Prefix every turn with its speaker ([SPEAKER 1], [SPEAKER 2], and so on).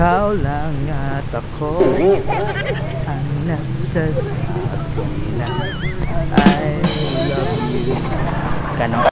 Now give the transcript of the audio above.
[SPEAKER 1] Ikaw lang at ako Ang nagsasabi na I love you Ganon